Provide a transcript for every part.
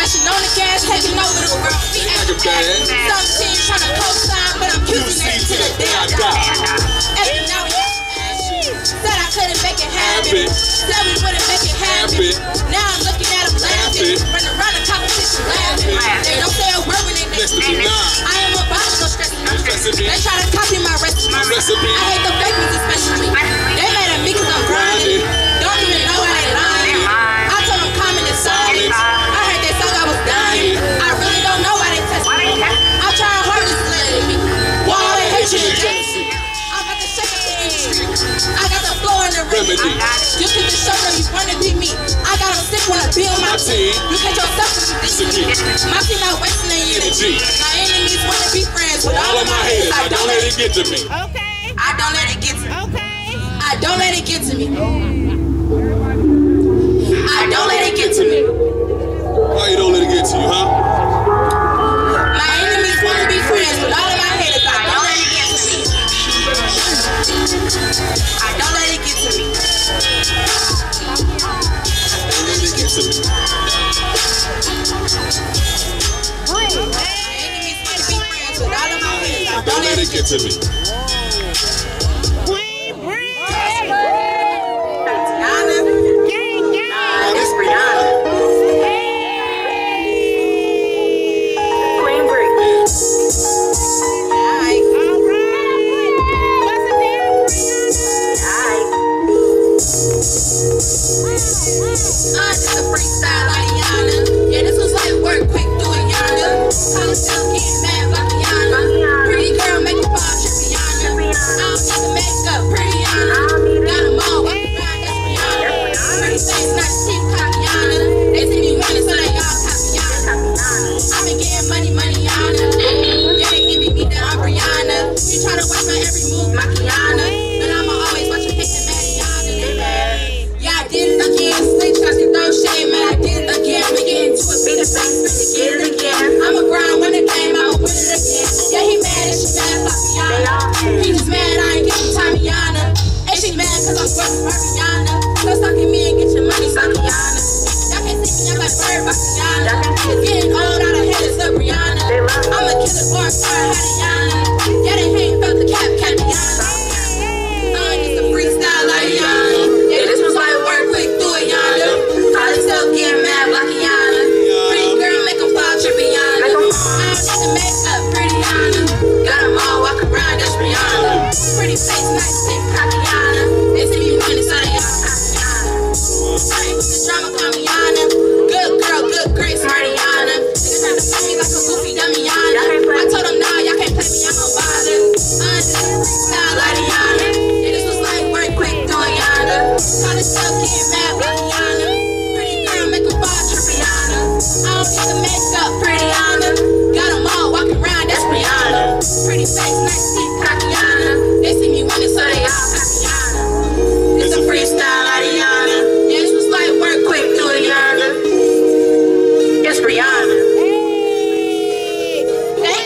Smashing on the gas, taking over the world. We Acting bad. Some team trying to co-sign, but I'm choosing it to the day I die. Every now and then, said I couldn't make it happen. Said we wouldn't make it happen. Now I'm looking at them laughing. Run around the competition laughing. They don't say a word when they make to. I am a boss, no stressing me. stressing me. They try to copy my recipe. My recipe. I hate the get to me. Okay. I don't let it get to me. Okay. I don't let it get to me. I don't let it get to me. Why you don't let it get to you, huh? Don't Don't need the makeup, pretty Rihanna. I don't need the makeup, pretty Yana. Got 'em all walking around, that's Rihanna. Pretty face, nice teeth, cocky Yana. They see me winning, so ah, they all cocky Yana. It's a freestyle like Rihanna. Yeah, this was like work quick doing Yana. It's Rihanna. Thank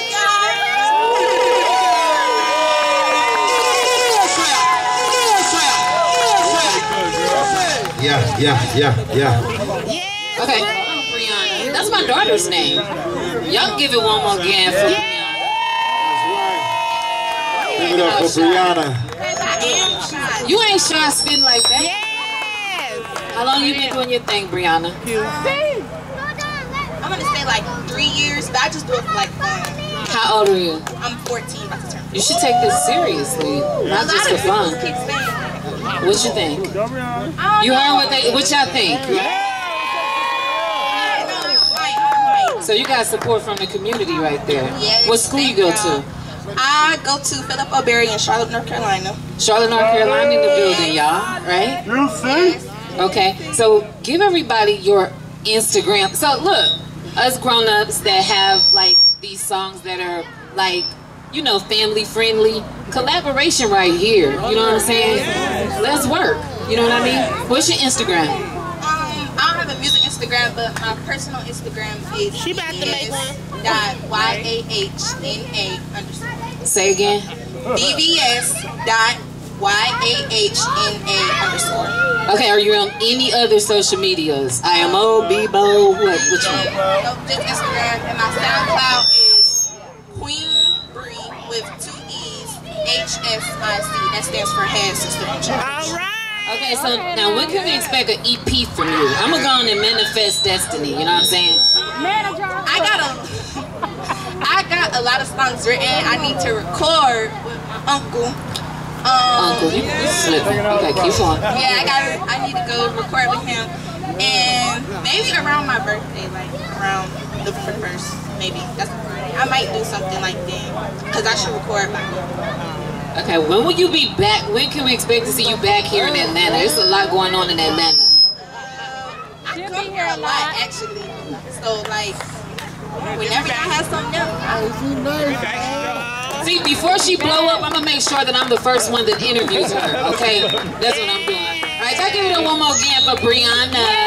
Yeah, yeah, yeah, yeah. Okay. Brianna. That's my daughter's name. Y'all give it one more again for Brianna. Give it up for Brianna. You ain't shy spin like that. Yes. How long you been doing your thing, Brianna? I'm gonna say like three years, but I just do it for like fun. How old are you? I'm 14, about to turn. You should take this seriously, not just for fun. Keep saying that. What you think? You heard what they? What y'all think? I know, like, I'm like, So you got support from the community right there. Yes, What school you go to? I go to Phillip O. Berry in Charlotte, North Carolina. Charlotte, North Carolina in the building, y'all. Right? Okay. So give everybody your Instagram. So look, us grown-ups that have like these songs that are like, you know, family friendly. Collaboration right here. You know what I'm saying? Let's work. You know what I mean? What's your Instagram? Um, I don't have a music Instagram, but my personal Instagram is She about to make one. dot y a h n a underscore Say again. dbs dot y a h n a underscore. Okay, are you on any other social medias? IMO, Bebo, what? Which one? Uh, no, just Instagram. And my SoundCloud Okay, so now when can we expect an EP from you? I'm gonna go on and manifest destiny. You know what I'm saying? I got a, I got a lot of songs written. I need to record with my uncle. Um, Uncle, you you slipping. Okay, keep on. Yeah, I got. I need to go record with him, and maybe around my birthday, like around the first, maybe that's a Friday. I might do something like that, cause I should record by then. Okay, when will you be back? When can we expect to see you back here in Atlanta? There's a lot going on in Atlanta. I come here a lot actually, so like whenever y'all have something else, oh, I See, before she blow up, I'm gonna make sure that I'm the first one that interviews her. Okay, that's what I'm doing. All right, y'all give it up one more again for Brianna.